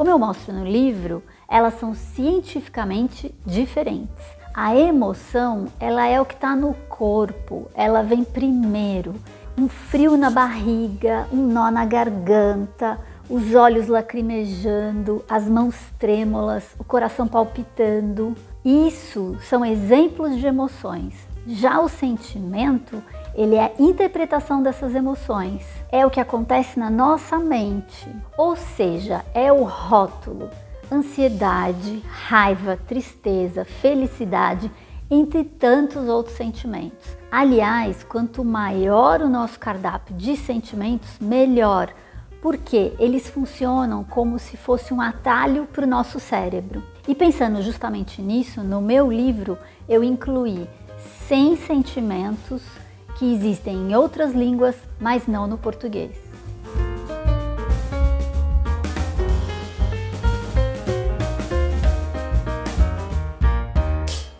Como eu mostro no livro, elas são cientificamente diferentes. A emoção, ela é o que está no corpo, ela vem primeiro. Um frio na barriga, um nó na garganta, os olhos lacrimejando, as mãos trêmulas, o coração palpitando. Isso são exemplos de emoções. Já o sentimento, ele é a interpretação dessas emoções. É o que acontece na nossa mente. Ou seja, é o rótulo. Ansiedade, raiva, tristeza, felicidade, entre tantos outros sentimentos. Aliás, quanto maior o nosso cardápio de sentimentos, melhor, porque eles funcionam como se fosse um atalho para o nosso cérebro. E pensando justamente nisso, no meu livro eu incluí 100 sentimentos que existem em outras línguas, mas não no português.